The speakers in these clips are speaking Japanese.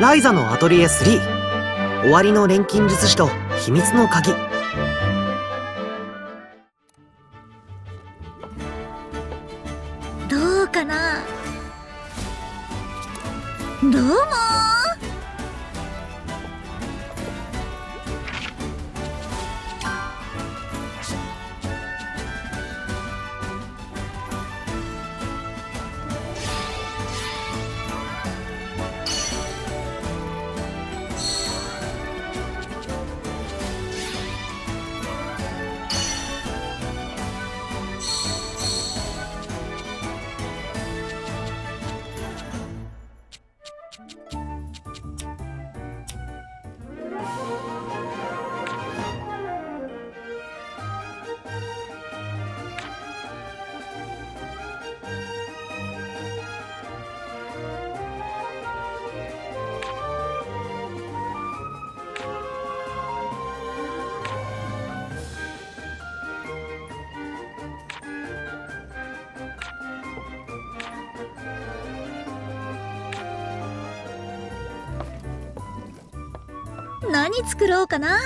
ライザのアトリエ3終わりの錬金術師と秘密の鍵。作ろうかな。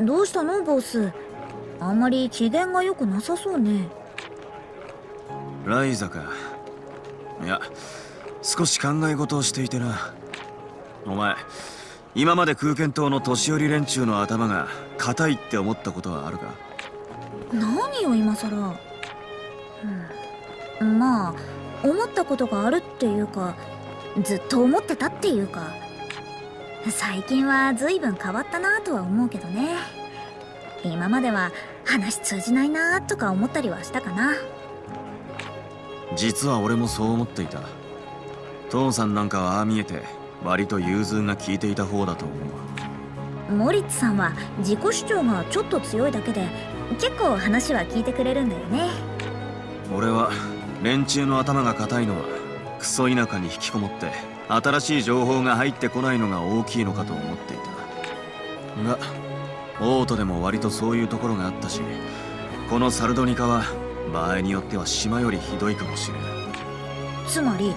どうしたのボス。あんまり機嫌が良くなさそうね。ライザか。いや少し考え事をしていてな。お前今まで空間島の年寄り連中の頭が硬いって思ったことはあるか？何を今さら、うん、まあ思ったことがあるっていうかずっと思ってたっていうか最近は随分変わったなとは思うけどね。今までは話通じないなとか思ったりはしたかな。実は俺もそう思っていた。父さんなんかはああ見えて割と融通が効いていた方だと思う。モリッツさんは自己主張がちょっと強いだけで結構話は聞いてくれるんだよね。俺は連中の頭が固いのはクソ田舎に引きこもって新しい情報が入ってこないのが大きいのかと思っていた。がオートでも割とそういうところがあったしこのサルドニカは場合によっては島よりひどいかもしれない。つまり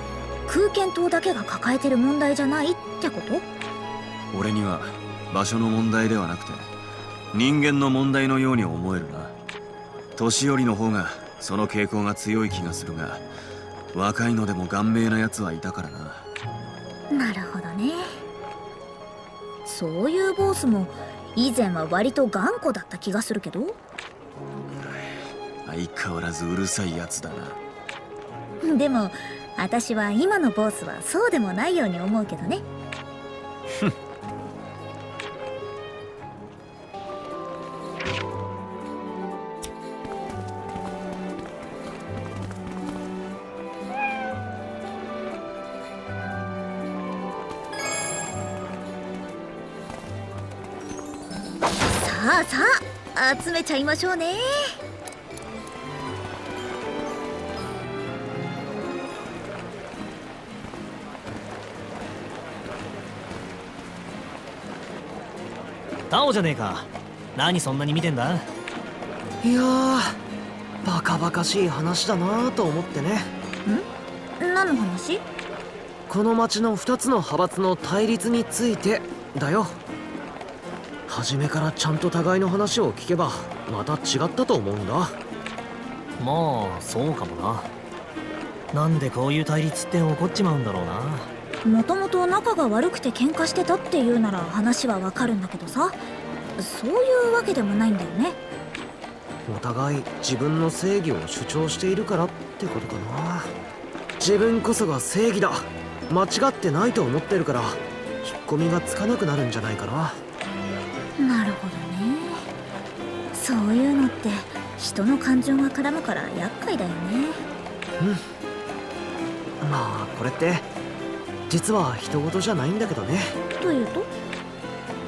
空間島だけが抱えてる問題じゃないってこと？俺には場所の問題ではなくて人間の問題のように思えるな。年寄りの方がその傾向が強い気がするが若いのでも顔面な奴はいたからな。なるほどね。そういうボスも以前は割と頑固だった気がするけど。相変わらずうるさいやつだな。でも私は今のボスはそうでもないように思うけどね。さあさあ集めちゃいましょうね。タオじゃねえか。何そんなに見てんだ？いやーバカバカしい話だなと思ってね。ん？何の話？この町の2つの派閥の対立についてだよ。初めからちゃんと互いの話を聞けばまた違ったと思うんだ。まあそうかもな。なんでこういう対立って起こっちまうんだろうな。もともと仲が悪くて喧嘩してたっていうなら話はわかるんだけどさそういうわけでもないんだよね。お互い自分の正義を主張しているからってことかな。自分こそが正義だ。間違ってないと思ってるから。引っ込みがつかなくなるんじゃないかな。なるほどね。そういうのって人の感情が絡むから厄介だよね。うん。まあこれって実は人事じゃないんだけどね。というと？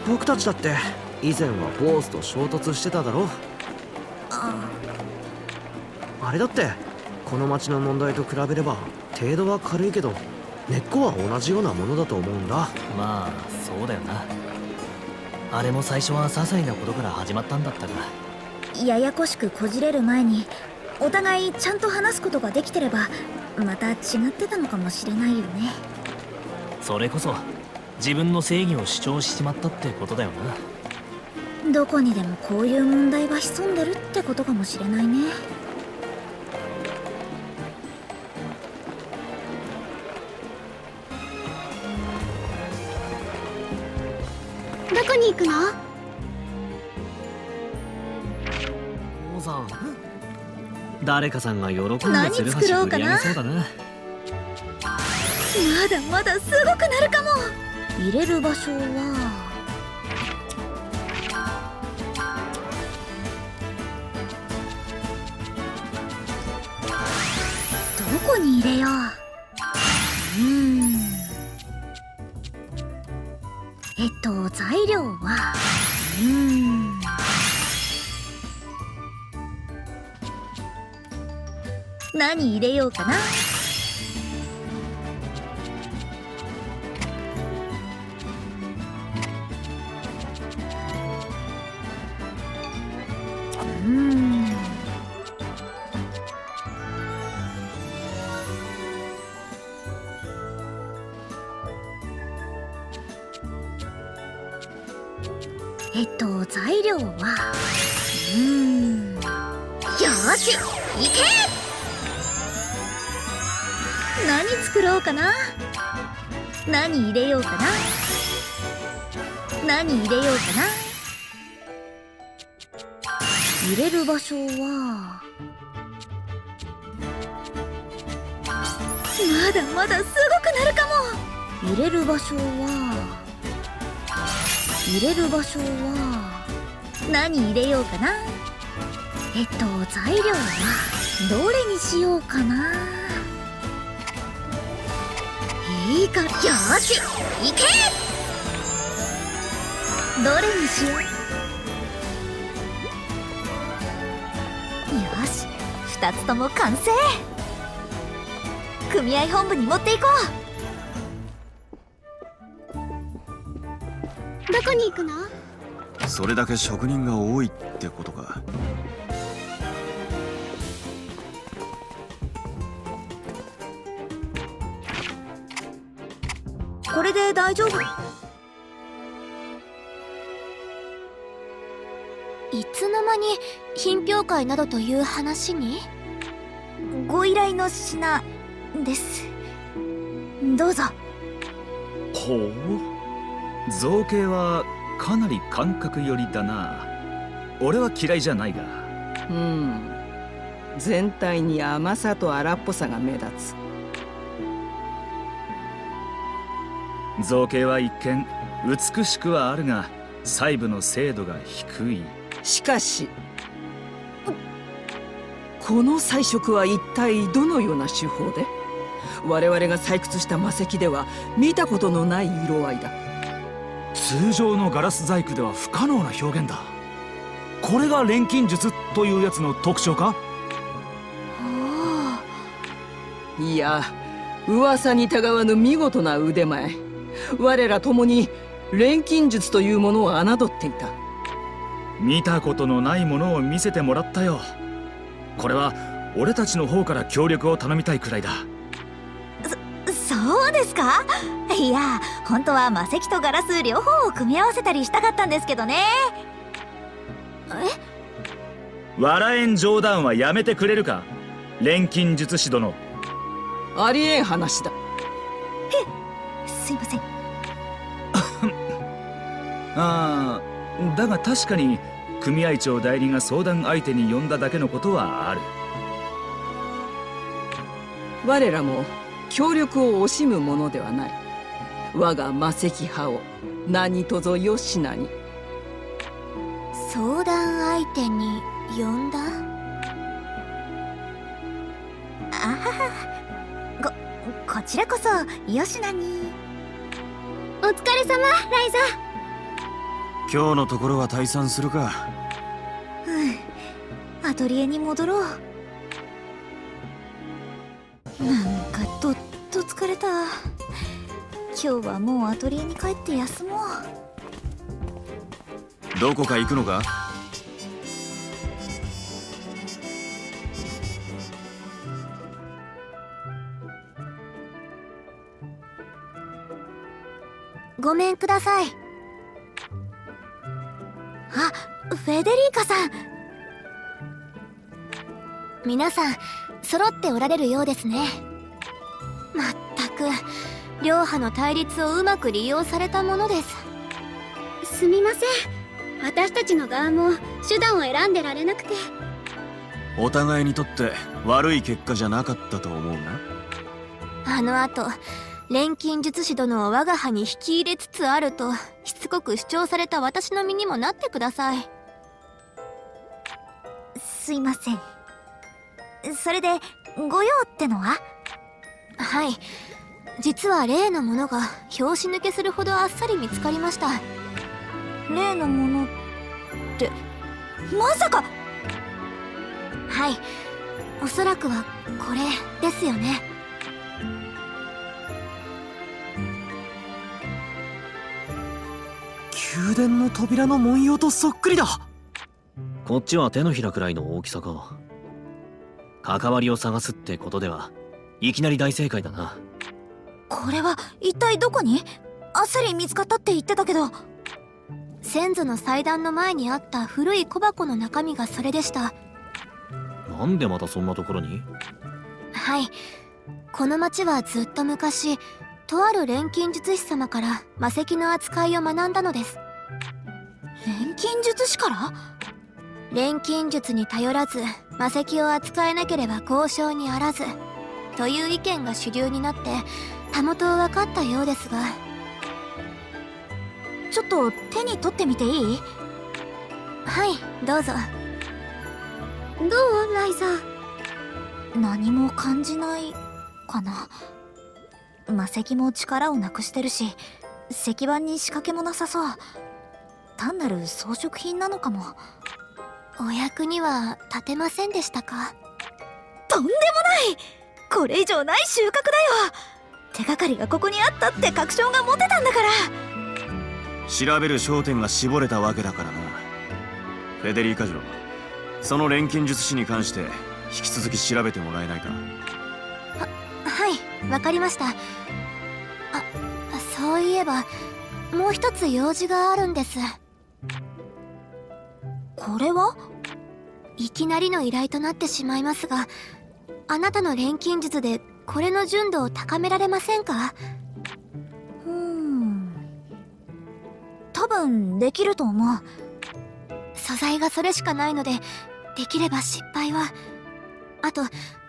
僕たちだって以前はボースと衝突してただろ。ああれだってこの町の問題と比べれば程度は軽いけど根っこは同じようなものだと思うんだ。まあそうだよな。あれも最初は些細なことから始まったんだったが。ややこしくこじれる前にお互いちゃんと話すことができてればまた違ってたのかもしれないよね。それこそ自分の正義を主張しちまったってことだよなどこにでもこういう問題は潜んでるってことかもしれないね。どこに行くの？王さん誰かさんが喜んでツルハシ売り上げそうだな。まだまだすごくなるかも。入れる場所はに入れよう。うん。えっと材料は？うん。何入れようかな？まだまだすごくなるかも。入れる場所は。入れる場所は。何入れようかな。えっと材料はどれにしようかな。いいか。よし。行け。どれにしよう。よし。2つとも完成。組合本部に持っていこどこに行くの？それだけ職人が多いってことか。うこれで大丈夫？いつの間に品評会などという話に？ご依頼の品です。どうぞ。ほう。造形はかなり感覚寄りだな。俺は嫌いじゃないが。うん。全体に甘さと荒っぽさが目立つ。造形は一見美しくはあるが細部の精度が低い。しかしこの彩色は一体どのような手法で？我々が採掘した魔石では見たことのない色合いだ。通常のガラス細工では不可能な表現だ。これが錬金術というやつの特徴か？いや噂にたがわぬ見事な腕前。我ら共に錬金術というものを侮っていた。見たことのないものを見せてもらったよ。これは俺たちの方から協力を頼みたいくらいだそうですか？いや本当は魔石とガラス両方を組み合わせたりしたかったんですけどね。笑えん冗談はやめてくれるか？錬金術師殿。ありえん話だ。すいません。ああだが確かに組合長代理が相談相手に呼んだだけのことはある。我らも協力を惜しむものではない。我が魔石派を何とぞよしなに。相談相手に呼んだ？あはは。ここちらこそよしなに。お疲れ様ライザ今日のところは退散するか。アトリエに戻ろうなんかどっと疲れた。今日はもうアトリエに帰って休もう。どこか行くのか？ごめんください。あフェデリーカさん。皆さん揃っておられるようですね。まったく両派の対立をうまく利用されたものです。すみません。私たちの側も手段を選んでられなくて。お互いにとって悪い結果じゃなかったと思うな。あの後錬金術師殿を我が派に引き入れつつあるとしつこく主張された私の身にもなってください。すいませんそれで御用ってのは？はい。実は例のものが拍子抜けするほどあっさり見つかりました。例のものってまさか！はい。おそらくはこれですよね。宮殿の扉の文様とそっくりだ。こっちは手のひらくらいの大きさか関わりを探すってことではいきなり大正解だな。これは一体どこに？あっさり見つかったって言ってたけど。先祖の祭壇の前にあった古い小箱の中身がそれでした。なんでまたそんなところに？はい。この町はずっと昔とある錬金術師様から魔石の扱いを学んだのです。錬金術師から？錬金術に頼らず魔石を扱えなければ交渉にあらずという意見が主流になってたもとを分かったようですが。ちょっと手に取ってみていい？はいどうぞ。どうライザ何も感じないかな。魔石も力をなくしてるし石板に仕掛けもなさそう。単なる装飾品なのかもお役には立てませんでしたか？とんでもない。これ以上ない収穫だよ。手がかりがここにあったって確証が持てたんだから。調べる焦点が絞れたわけだからなフェデリーカジロ。その錬金術師に関して引き続き調べてもらえないかはい。わかりました。あそういえばもう一つ用事があるんです。これは？いきなりの依頼となってしまいますがあなたの錬金術でこれの純度を高められませんか？うーん。多分できると思う。素材がそれしかないのでできれば失敗はあと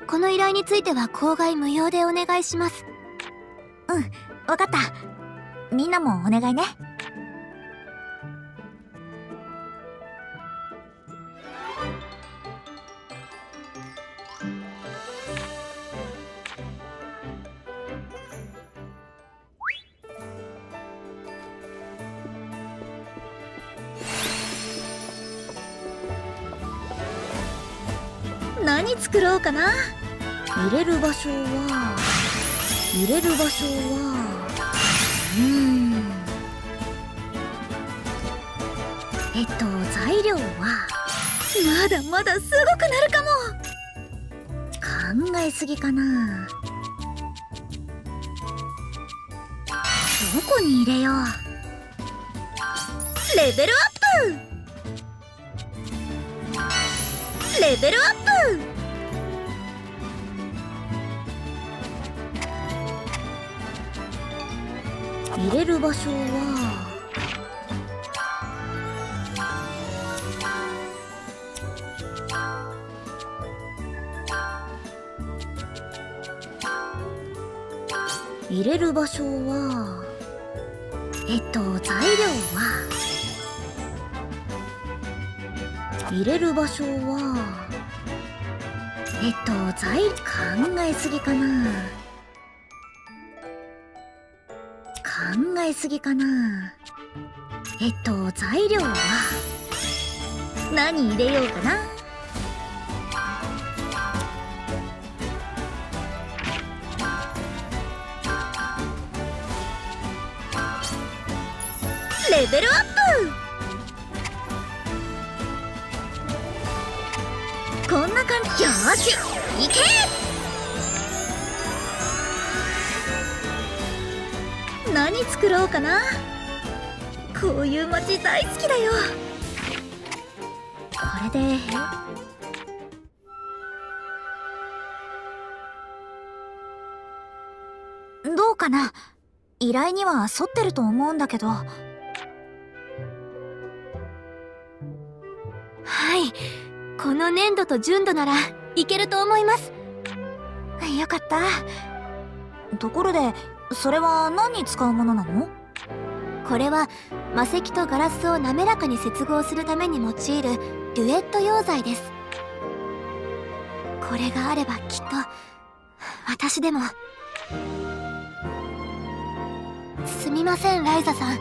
この依頼については口外無用でお願いします。うんわかった。みんなもお願いね何作ろうかな。入れる場所は入れる場所はうん。えっと材料はまだまだすごくなるかも。考えすぎかな。どこに入れよう。レベルアップ。レベルアップ。入れる場所は。入れる場所はえっと材料は。入れる場所はえっと材考えすぎかな。えすぎかな。えっと材料は？何入れようかな？レベルアップ！こんな感じ。よーし行け！何作ろうかな。こういう街大好きだよ。これで。どうかな。依頼には沿ってると思うんだけど。はい。この粘土と純度ならいけると思います。よかった。ところでそれは何に使うものなの？これは魔石とガラスを滑らかに接合するために用いるデュエット溶剤です。これがあればきっと私でも。すみませんライザさん。い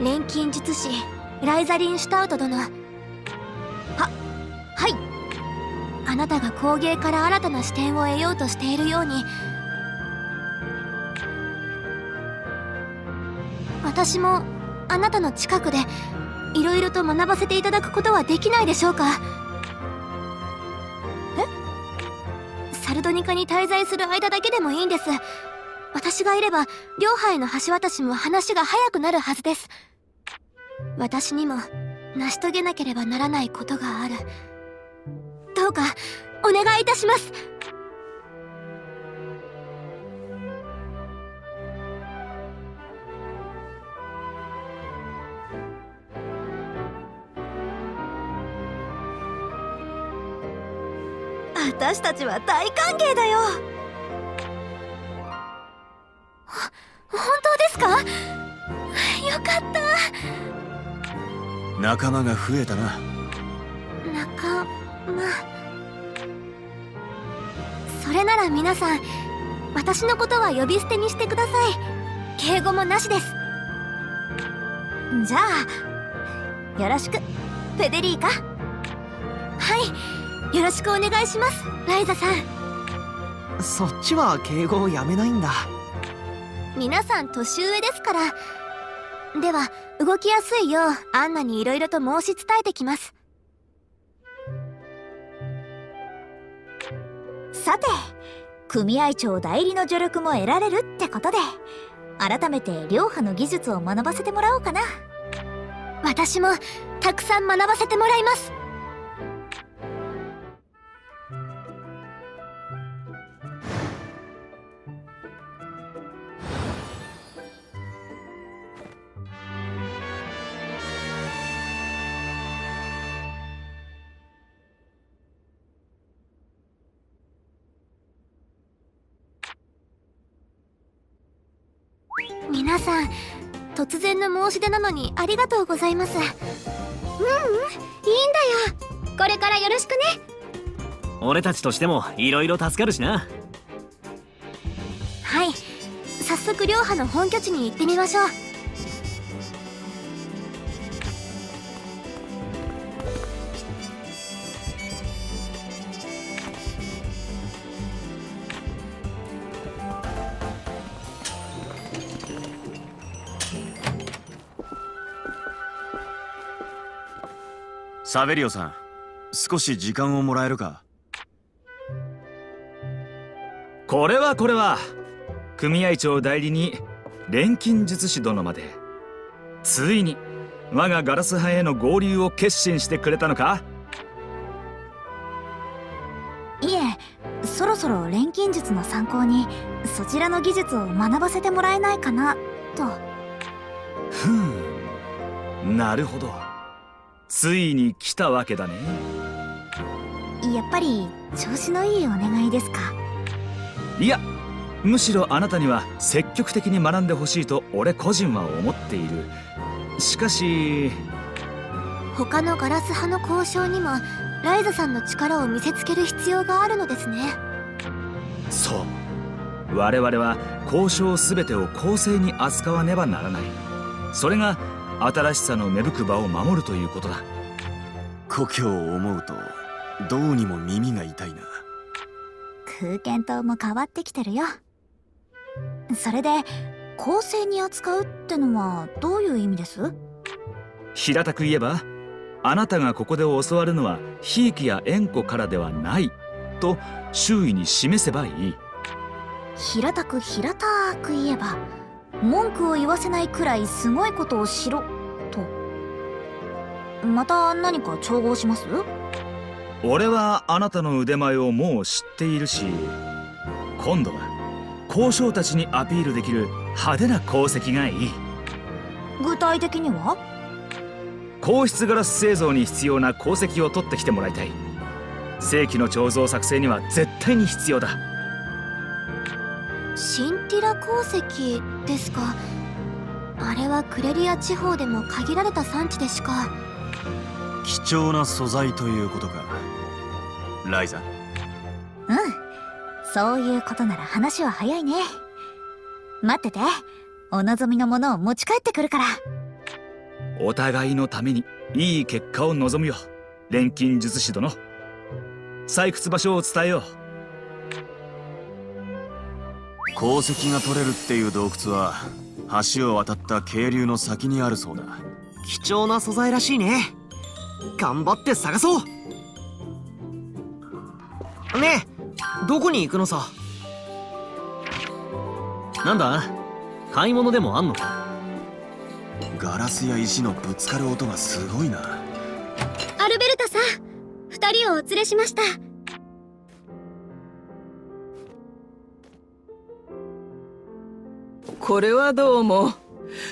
え錬金術師ライザリン・シュタウト殿。ははい。あなたが工芸から新たな視点を得ようとしているように私もあなたの近くでいろいろと学ばせていただくことはできないでしょうか？え？サルドニカに滞在する間だけでもいいんです。私がいれば両派への橋渡しも話が早くなるはずです。私にも成し遂げなければならないことがある。どうかお願いいたします。私たちは大歓迎だよ。本当ですか？よかった。仲間が増えたな。仲間。それなら皆さん私のことは呼び捨てにしてください。敬語もなしです。じゃあよろしく。フェデリーカ。はいよろしくお願いしますライザさん。そっちは敬語をやめないんだ。皆さん年上ですから。では動きやすいようアンナに色々と申し伝えてきます。さて組合長代理の助力も得られるってことで改めて両派の技術を学ばせてもらおうかな。私もたくさん学ばせてもらいます皆さん突然の申し出なのにありがとうございます。ううんいいんだよ。これからよろしくね。俺たちとしても色々助かるしな。はい。早速両派の本拠地に行ってみましょうサベリオさん少し時間をもらえるか？これはこれは組合長代理に錬金術師殿まで。ついに我がガラス派への合流を決心してくれたのか？いえそろそろ錬金術の参考にそちらの技術を学ばせてもらえないかなと。ふんなるほどついに来たわけだね。やっぱり調子のいいお願いですか？いやむしろあなたには積極的に学んでほしいと俺個人は思っている。しかし他のガラス派の交渉にもライザさんの力を見せつける必要があるのですね。そう。我々は交渉全てを公正に扱わねばならない。それが新しさの芽吹く場を守るということだ。故郷を思うとどうにも耳が痛いな。空間島も変わってきてるよ。それで公正に扱うってのはどういう意味です？平たく言えばあなたがここで教わるのはひいきや縁故からではないと周囲に示せばいい。平たく平たく言えば文句を言わせないくらいすごいことをしろ。と。また何か調合します？俺はあなたの腕前をもう知っているし今度は交渉たちにアピールできる派手な功績がいい。具体的には？硬質ガラス製造に必要な鉱石を取ってきてもらいたい。正規の彫像作成には絶対に必要だシンティラ鉱石ですか？あれはクレリア地方でも限られた産地でしか。貴重な素材ということか。ライザうん。そういうことなら話は早いね。待ってて。お望みのものを持ち帰ってくるから。お互いのためにいい結果を望むよ。錬金術師殿。採掘場所を伝えよう鉱石が取れるっていう洞窟は橋を渡った渓流の先にあるそうだ。貴重な素材らしいね。頑張って探そう。ねえどこに行くのさ？なんだ？買い物でもあんのか？ガラスや石のぶつかる音がすごいな。アルベルタさん二人をお連れしましたこれはどうも。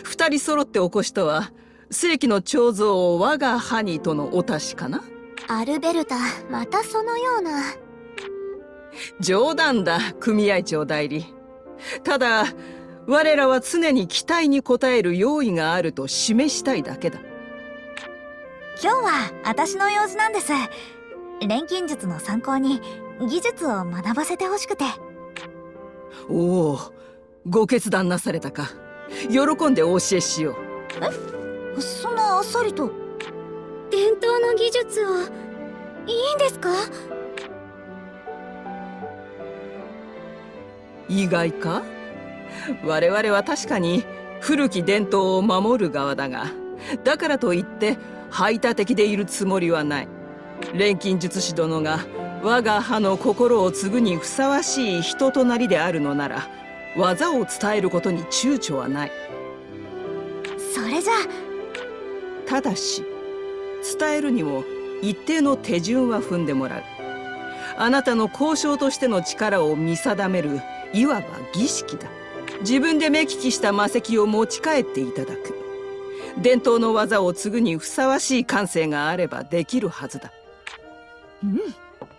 二人揃って起こしたは正規の彫像を我が歯にとのお達しかな。アルベルタまたそのような。冗談だ組合長代理。ただ我らは常に期待に応える用意があると示したいだけだ。今日は私の用事なんです。錬金術の参考に技術を学ばせてほしくて。おおご決断なされたか。喜んでお教えしよう。そんなあっさりと？伝統の技術を。いいんですか？意外か？我々は確かに古き伝統を守る側だがだからといって排他的でいるつもりはない。錬金術師殿が我が歯の心を継ぐにふさわしい人となりであるのなら技を伝えることに躊躇はない。それじゃ。ただし伝えるにも一定の手順は踏んでもらう。あなたの交渉としての力を見定めるいわば儀式だ。自分で目利きした魔石を持ち帰っていただく。伝統の技を継ぐにふさわしい感性があればできるはずだ。うん。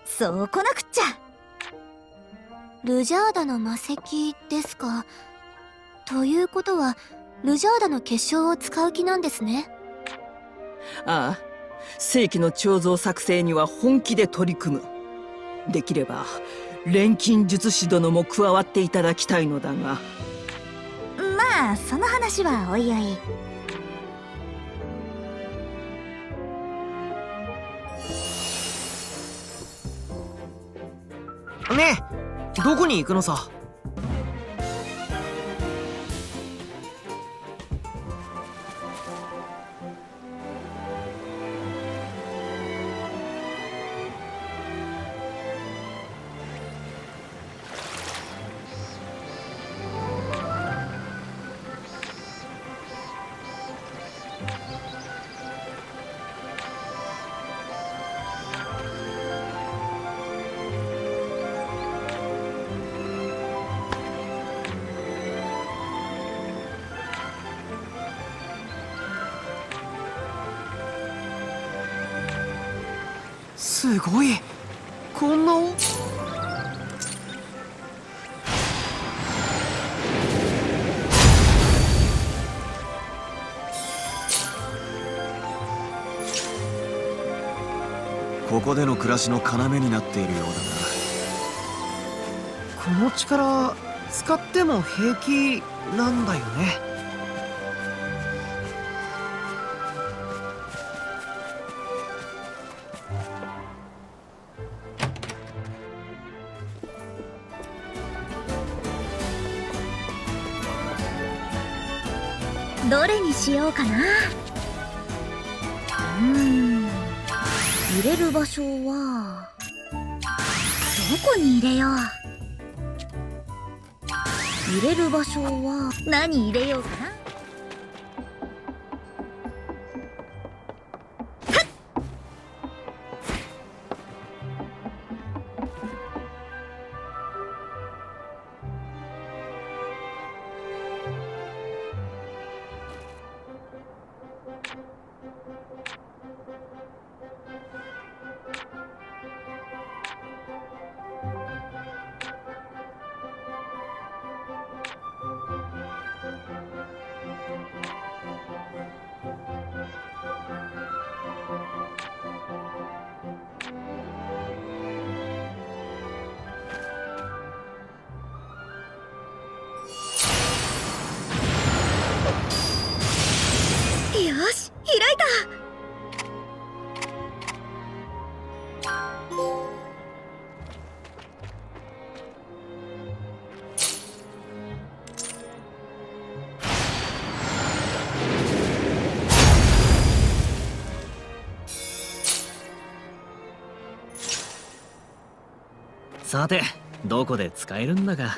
そうこなくっちゃルジャーダの魔石ですか？ということはルジャーダの結晶を使う気なんですね。ああ正規の彫像作成には本気で取り組む。できれば錬金術師殿も加わっていただきたいのだが。まあその話はおいおい。ねえどこに行くのさ？ごい。こんな。おここでの暮らしの要になっているようだこの力使っても平気なんだよねしようかな。うん。入れる場所はどこに入れよう。入れる場所は何入れようかな。さてどこで使えるんだか。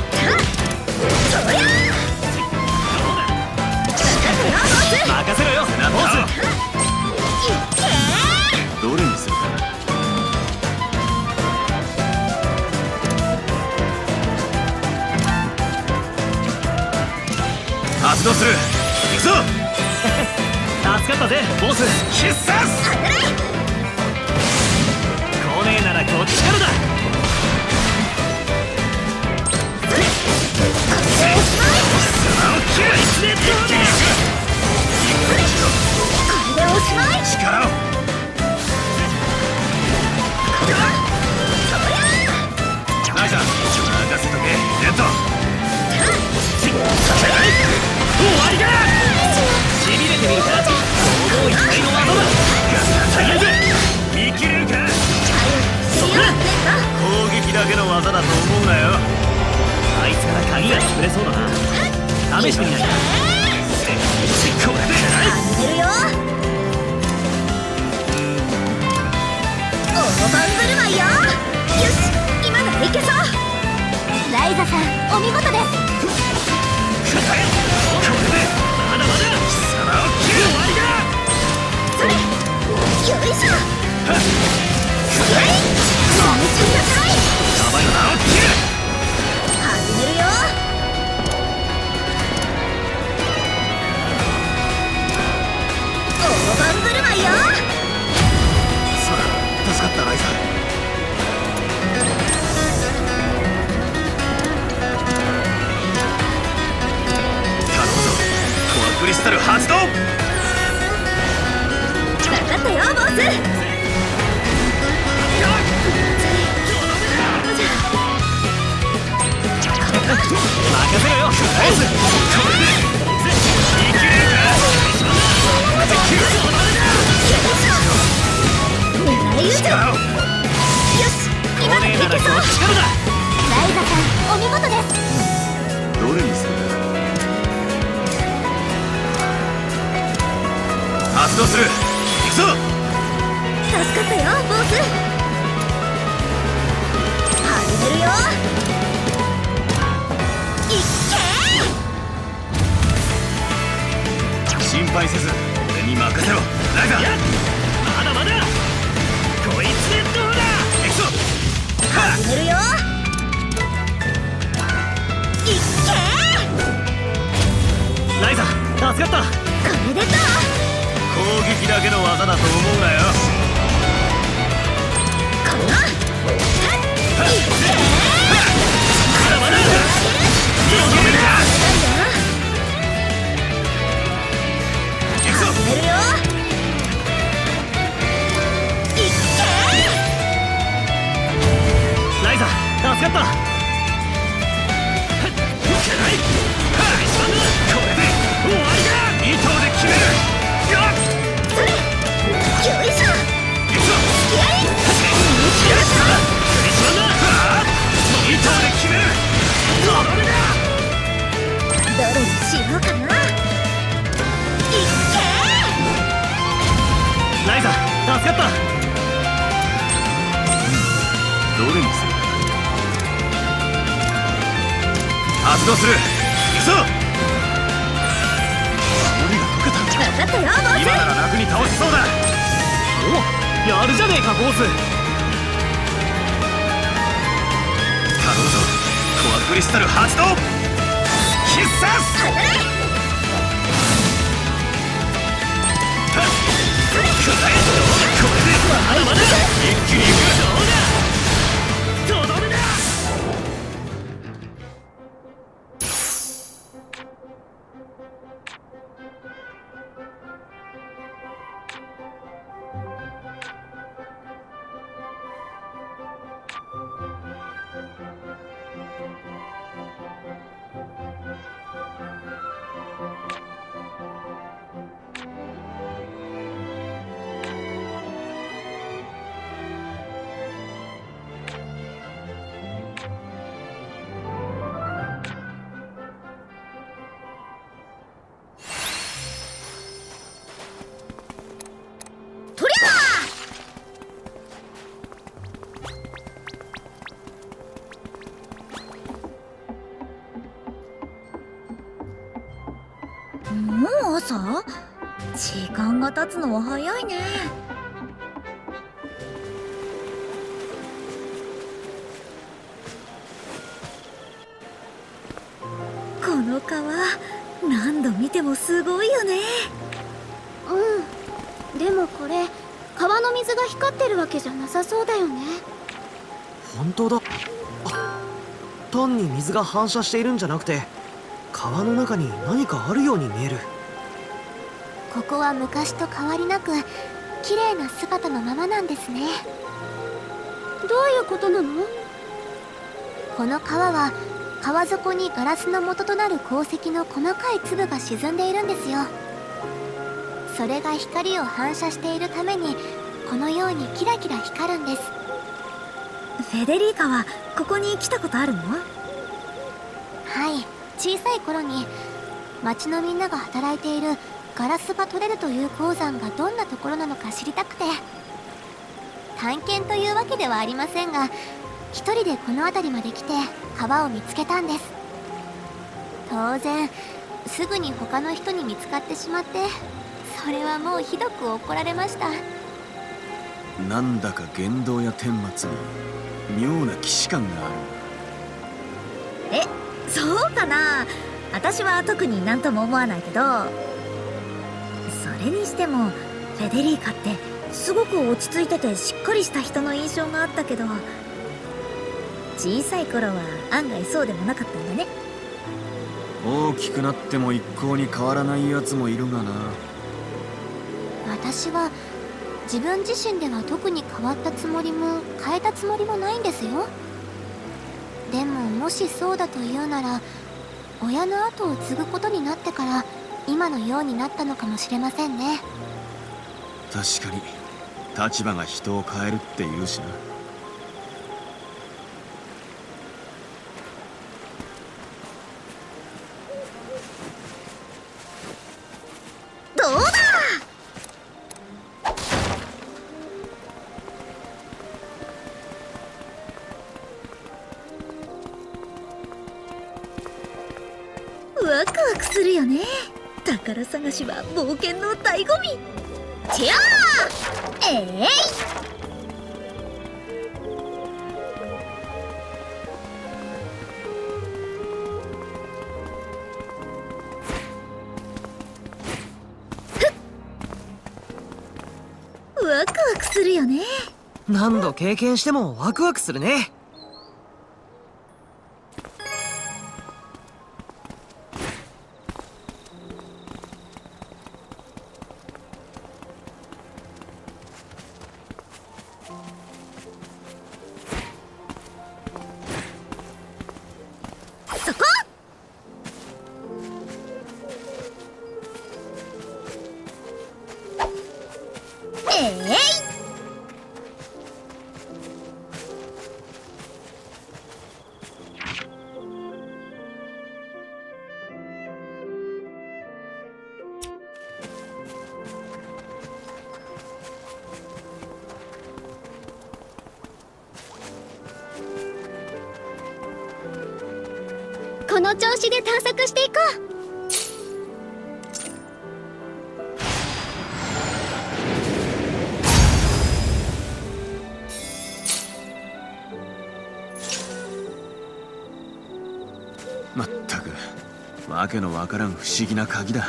てボス必殺!来ねえならこっちからだ。クリスタル発動必殺!これでまだまだ一気に行くぞに水が反射しているんじゃなくて川の中に何かあるように見える。ここは昔と変わりなく綺麗な姿のままなんですね。どういうことなの？この川は川底にガラスの元となる鉱石の細かい粒が沈んでいるんですよ。それが光を反射しているためにこのようにキラキラ光るんです。フェデリーカはここに来たことあるの？はい。小さい頃に町のみんなが働いているガラスが取れるという鉱山がどんなところなのか知りたくて。探検というわけではありませんが一人でこの辺りまで来て川を見つけたんです。当然すぐに他の人に見つかってしまってそれはもうひどく怒られました。なんだか言動や顛末に妙な既視感がある。えそうかな。私は特になんとも思わないけどそれにしてもフェデリーカってすごく落ち着いててしっかりした人の印象があったけど小さい頃は案外そうでもなかったんだね。大きくなっても一向に変わらないやつもいるがな。私は自分自身では特に変わったつもりも変えたつもりもないんですよでももしそうだというなら親の後を継ぐことになってから今のようになったのかもしれませんね。確かに立場が人を変えるって言うしな。ワクワクするよね。宝探しは冒険の醍醐味。ちゃーえい、ワクワクするよね。何度経験してもワクワクするね。からん不思議な鍵だ。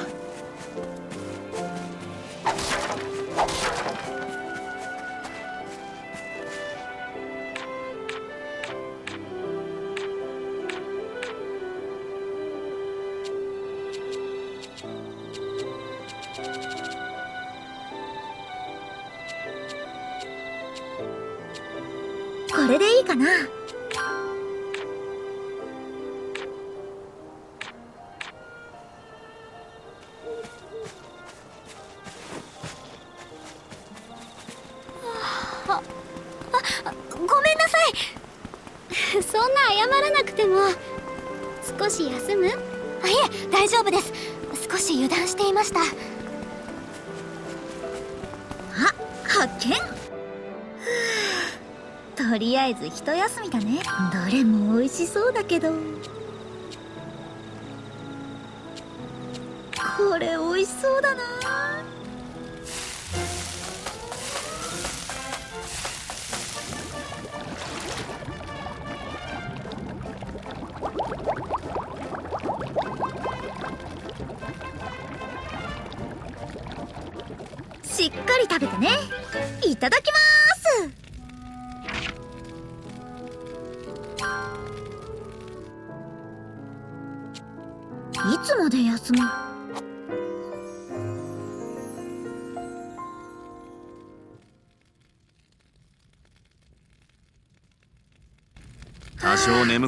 これでいいかな？一休みだね。どれも美味しそうだけど。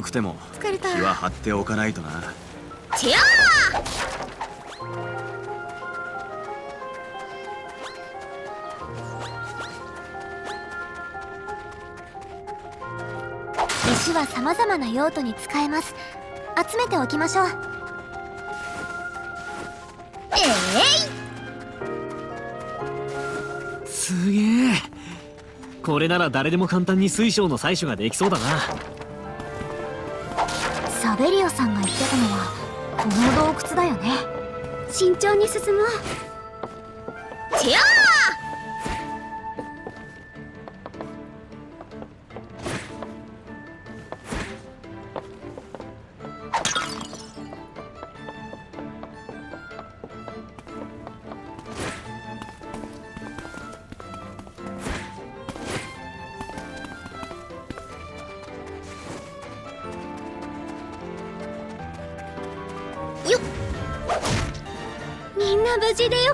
くても気は張っておかないとな。チア石は様々な用途に使えます。集めておきましょう。えい！すげえ。これなら誰でも簡単に水晶の採取ができそうだなベリオさんが言ってたのはこの洞窟だよね。慎重に進もう。チアー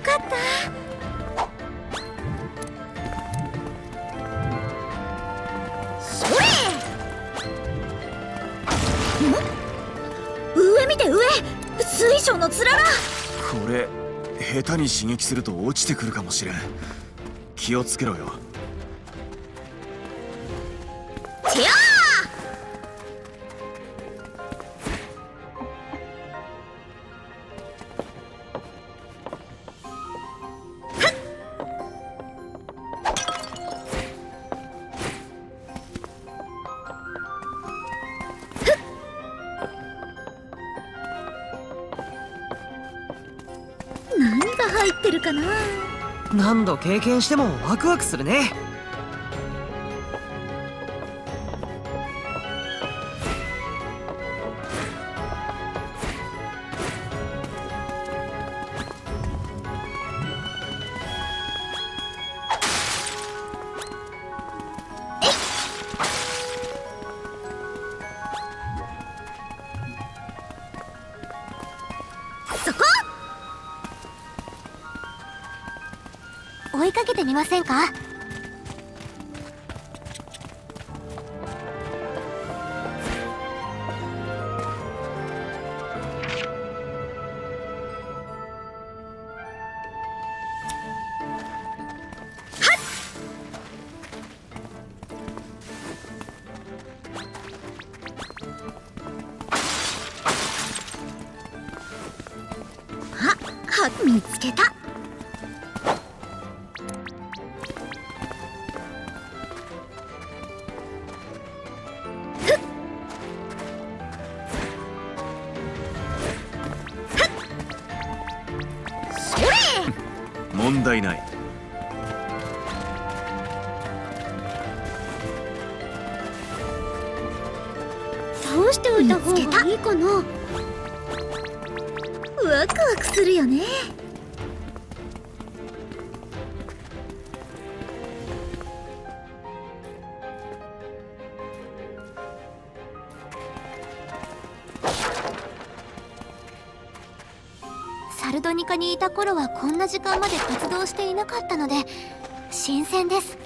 よかった。それ。上見て上。水晶のつらら。これ下手に刺激すると落ちてくるかもしれん。気をつけろよ。経験してもワクワクするね。てみませんか？こんな時間まで活動していなかったので新鮮です。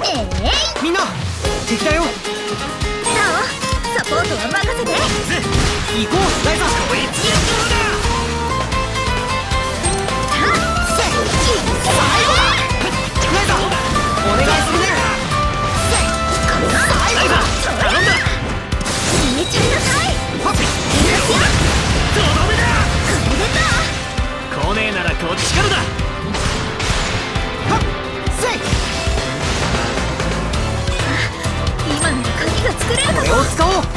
ええみんな敵だよ。なおサポートは任せて。行こうライザこらこっちからだ今なら鍵が作れるかこれを使おう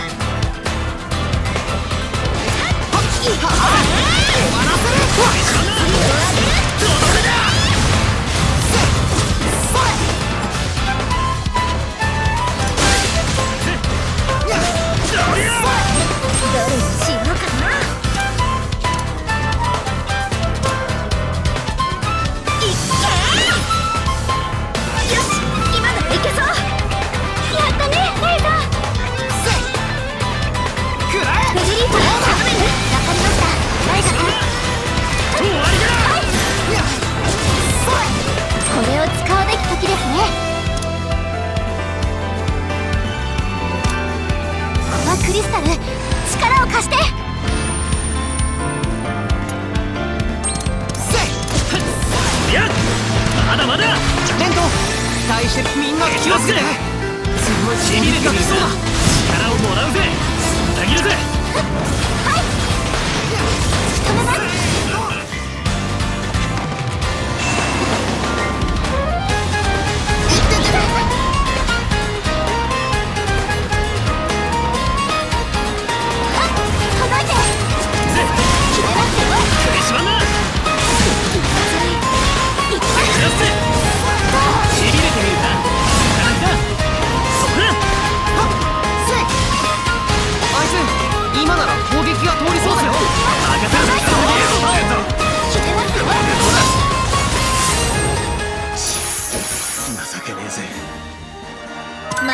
しびれてくるぞ力をもらうぜ。つなぎるぜ。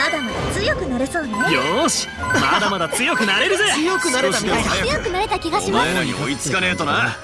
まだまだ強くなれそうね。よーし。まだまだ強くなれるぜ。強くなれたみたいだ。強くなれた気がしおます。前らに追いつかねえとな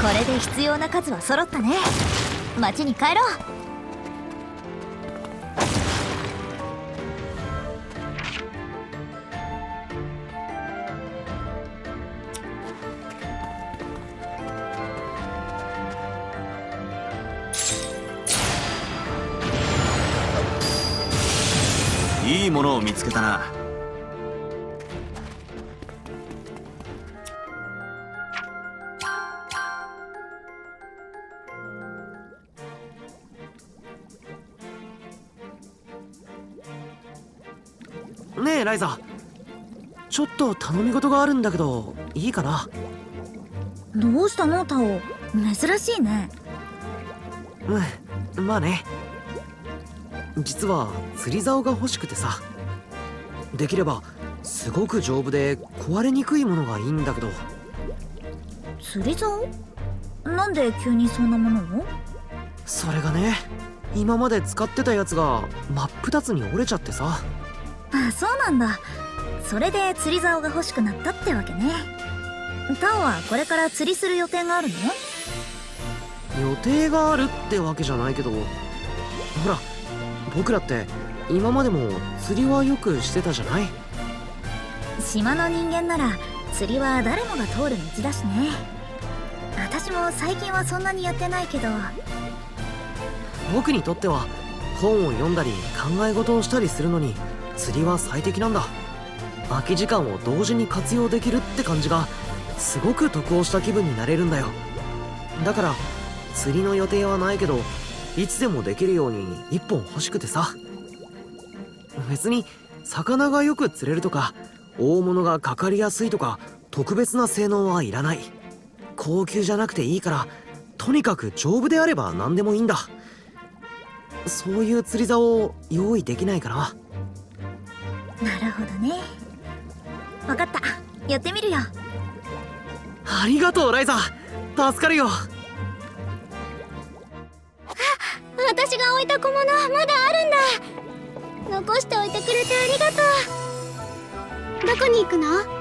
これで必要な数は揃ったね。町に帰ろう。と頼み事があるんだけどいいかな？どうしたのタオ？珍しいね。うんまあね。実は釣り竿が欲しくてさ。できればすごく丈夫で壊れにくいものがいいんだけど。釣り竿？なんで急にそんなものを？それがね今まで使ってたやつが真っ二つに折れちゃってさ。あそうなんだそれで釣り竿が欲しくなったってわけね。タオはこれから釣りする予定があるの？予定があるってわけじゃないけどほら僕らって今までも釣りはよくしてたじゃない？島の人間なら釣りは誰もが通る道だしね。私も最近はそんなにやってないけど。僕にとっては本を読んだり考え事をしたりするのに釣りは最適なんだ空き時間を同時に活用できるって感じがすごく得をした気分になれるんだよ。だから釣りの予定はないけどいつでもできるように一本欲しくてさ。別に魚がよく釣れるとか大物がかかりやすいとか特別な性能はいらない。高級じゃなくていいからとにかく丈夫であれば何でもいいんだ。そういう釣り竿を用意できないかな。なるほどね。分かった。やってみるよ。ありがとうライザ助かるよ。私が置いた小物まだあるんだ。残しておいてくれてありがとう。どこに行くの？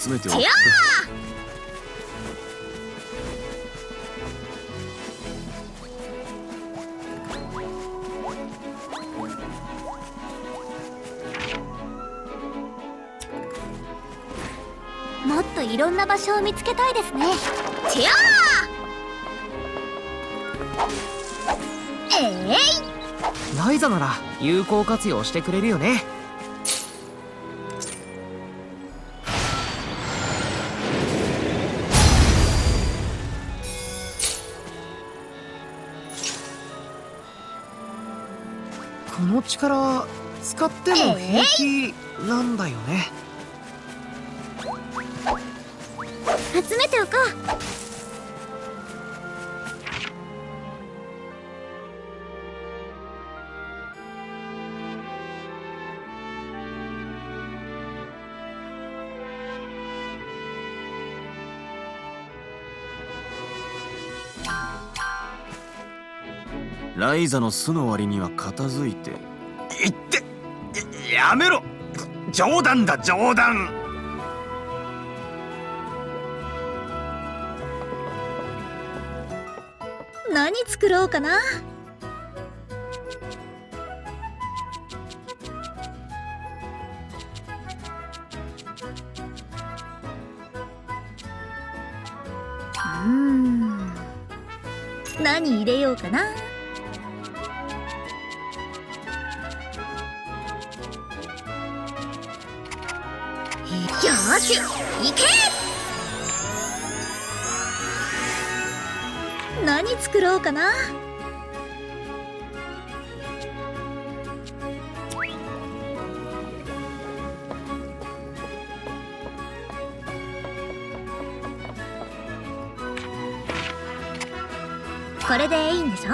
集めておく。てやもっといろんな場所を見つけたいですね。てやえい。ライザなら有効活用してくれるよね力使っても平気なんだよね。集めておこう。ライザの巣の割には片付いていってやめろ。冗談だ冗談。何作ろうかな？うん。何入れようかな？これでいいんでしょ？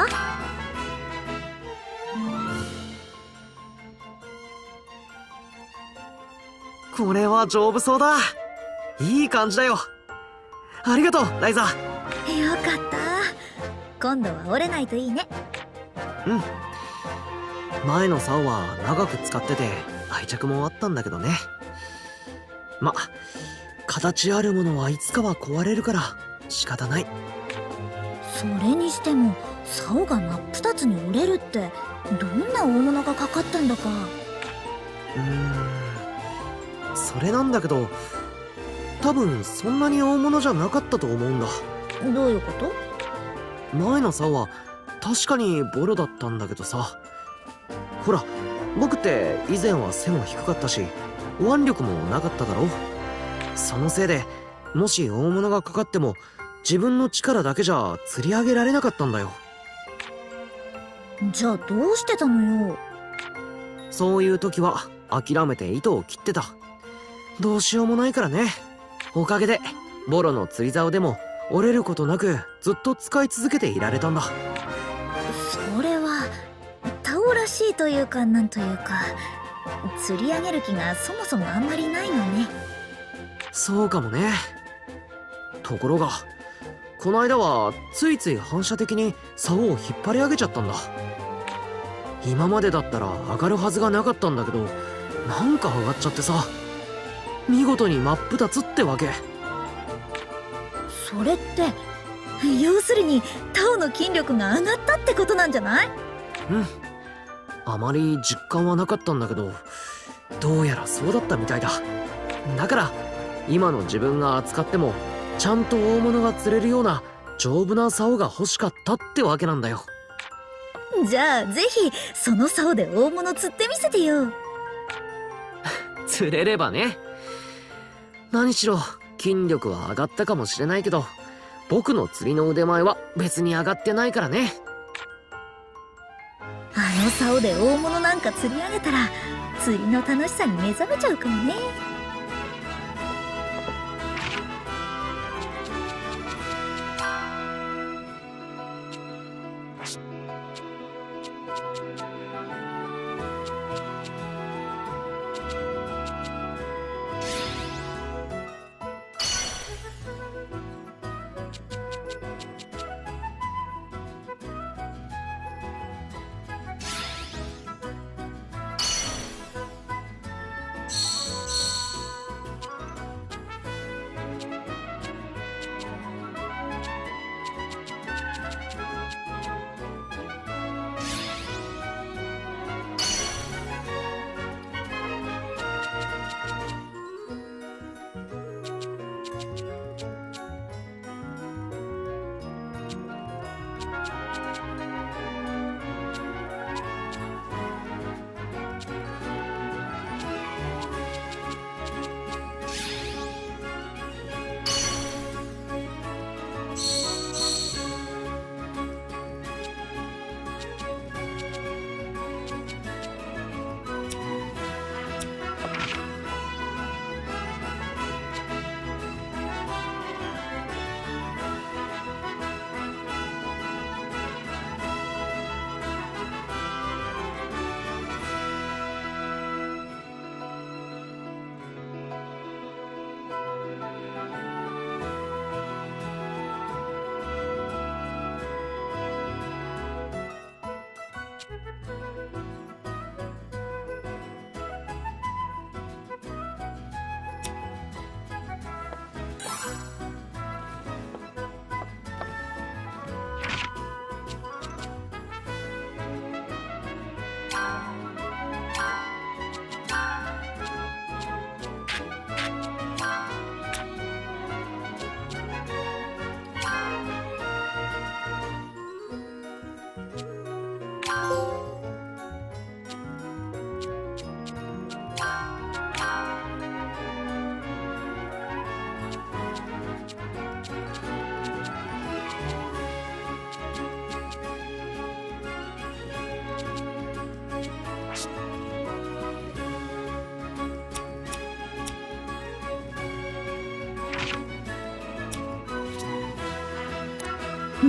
これは丈夫そうだ。いい感じだよ。ありがとうライザよかった。今度は折れないといいね。うん。前の竿は長く使ってて愛着もあったんだけどね。ま形あるものはいつかは壊れるから仕方ないそれにしても竿が真っ二つに折れるってどんな大物がかかったんだか。うーん。それなんだけど多分そんなに大物じゃなかったと思うんだ。どういうこと？前の竿は確かにボロだったんだけどさ。ほら僕って以前は背も低かったし腕力もなかっただろ。そのせいでもし大物がかかっても自分の力だけじゃ釣り上げられなかったんだよ。じゃあどうしてたのよ？そういう時は諦めて糸を切ってた。どうしようもないからね。おかげでボロの釣り竿でも折れることなくずっと使い続けていられたんだ。それはタオらしいというかなんというか釣り上げる気がそもそもあんまりないのね。そうかもね。ところがこの間はついつい反射的に竿を引っ張り上げちゃったんだ。今までだったら上がるはずがなかったんだけどなんか上がっちゃってさ見事に真っ二つってわけ。それって要するにタオの筋力が上がったってことなんじゃない？うん。あまり実感はなかったんだけどどうやらそうだったみたいだ。だから今の自分が扱ってもちゃんと大物が釣れるような丈夫な竿が欲しかったってわけなんだよ。じゃあぜひその竿で大物釣ってみせてよ。釣れればね。何しろ筋力は上がったかもしれないけど僕の釣りの腕前は別に上がってないからね。あの竿で大物なんか釣り上げたら釣りの楽しさに目覚めちゃうかもね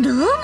どうも